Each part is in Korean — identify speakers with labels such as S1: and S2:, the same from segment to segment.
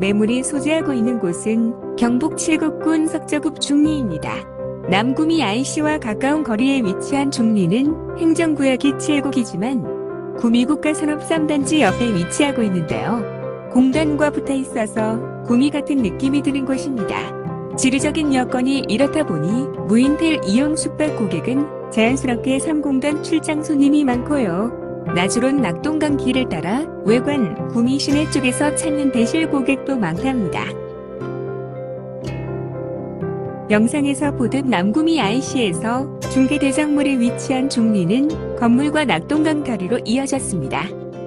S1: 매물이 소재하고 있는 곳은 경북 칠곡군 석저읍 중리입니다. 남구미 IC와 가까운 거리에 위치한 중리는 행정구역이 칠곡이지만 구미국가 산업 3단지 옆에 위치하고 있는데요. 공단과 붙어 있어서 구미 같은 느낌이 드는 곳입니다. 지리적인 여건이 이렇다 보니 무인텔 이용 숙박 고객은 자연스럽게 3공단 출장 손님이 많고요. 나주론 낙동강 길을 따라 외관 구미 시내 쪽에서 찾는 대실 고객도 많답니다. 영상에서 보듯 남구미 IC에서 중계대장물에 위치한 중리는 건물과 낙동강 다리로 이어졌습니다.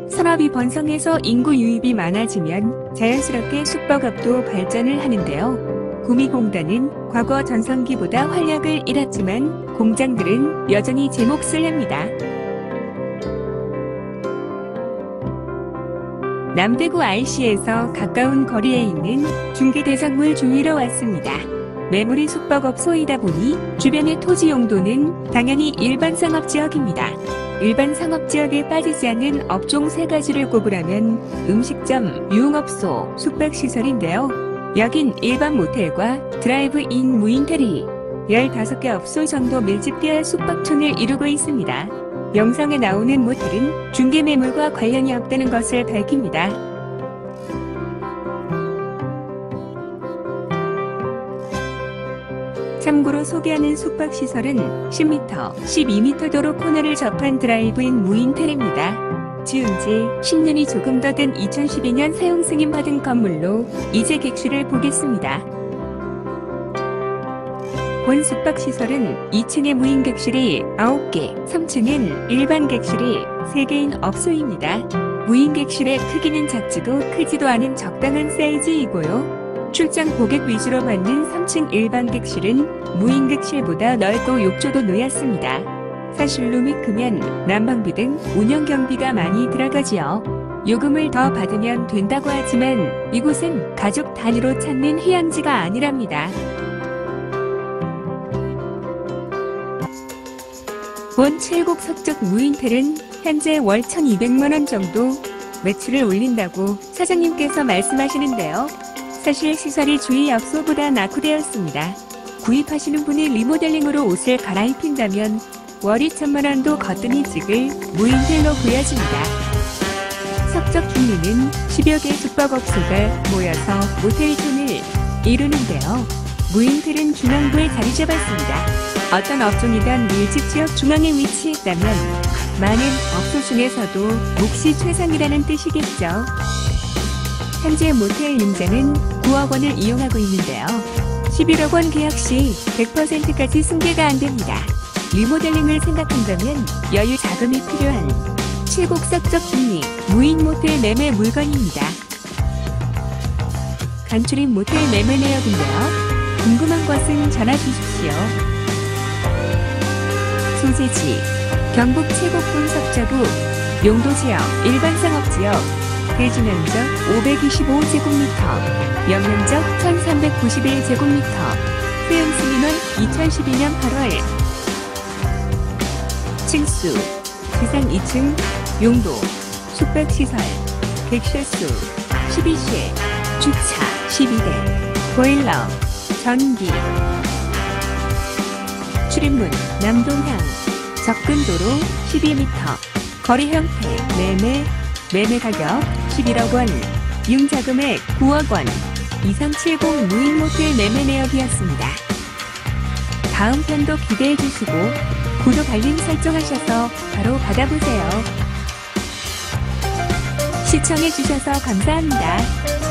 S1: 산업이 번성해서 인구 유입이 많아지면 자연스럽게 숙박업도 발전을 하는데요. 구미공단은 과거 전성기보다 활력을 잃었지만 공장들은 여전히 제 몫을 합니다. 남대구 IC에서 가까운 거리에 있는 중계대상물 주위로 왔습니다. 매물이 숙박업소이다 보니 주변의 토지 용도는 당연히 일반 상업지역입니다. 일반 상업지역에 빠지지 않는 업종 세 가지를 꼽으라면 음식점, 유흥업소, 숙박시설인데요. 여긴 일반 모텔과 드라이브인 무인텔이 15개 업소 정도 밀집되어 숙박촌을 이루고 있습니다. 영상에 나오는 모텔은 중개 매물과 관련이 없다는 것을 밝힙니다. 참고로 소개하는 숙박시설은 10m, 12m 도로 코너를 접한 드라이브인 무인텔입니다. 지은 지 10년이 조금 더 된 2012년 사용 승인 받은 건물로 이제 객실을 보겠습니다. 본 숙박시설은 2층에 무인 객실이 9개, 3층엔 일반 객실이 3개인 업소입니다. 무인 객실의 크기는 작지도 크지도 않은 적당한 사이즈이고요. 출장 고객 위주로 받는 3층 일반 객실은 무인 객실보다 넓고 욕조도 놓였습니다. 사실 룸이 크면 난방비 등 운영 경비가 많이 들어가지요. 요금을 더 받으면 된다고 하지만 이곳은 가족 단위로 찾는 휴양지가 아니랍니다. 본 칠곡 석적 무인텔은 현재 월 1200만원 정도 매출을 올린다고 사장님께서 말씀하시는데요. 사실 시설이 주위 업소보다 낙후되었습니다. 구입하시는 분이 리모델링으로 옷을 갈아입힌다면 월 2천만 원도 거뜬히 찍을 무인텔로 보여집니다. 석적 중리는 10여 개 숙박업소가 모여서 모텔촌을 이루는데요. 무인텔은 중앙부에 자리 잡았습니다. 어떤 업종이든 밀집 지역 중앙에 위치했다면 많은 업소 중에서도 몫이 최상이라는 뜻이겠죠. 현재 모텔 임자는 9억 원을 이용하고 있는데요. 11억 원 계약 시 100%까지 승계가 안 됩니다. 리모델링을 생각한다면 여유 자금이 필요한 칠곡석적 중리 무인 모텔 매매 물건입니다. 간추린 모텔 매매 내역인데요. 궁금한 것은 전화 주십시오. 소재지 경북 칠곡군 석자구 용도지역 일반상업지역 대지면적 525제곱미터 연면적 1391제곱미터 수용승인은 2012년 8월. 층수 지상 2층 용도 숙박시설 객실수 12실 주차 12대. 보일러 전기 출입문 남동향 접근도로 12m 거리 형태 매매 매매 가격 11억 원 융자금액 9억 원 이상 70 무인 모텔 매매 내역이었습니다. 다음 편도 기대해 주시고 구독 알림 설정하셔서 바로 받아보세요. 시청해 주셔서 감사합니다.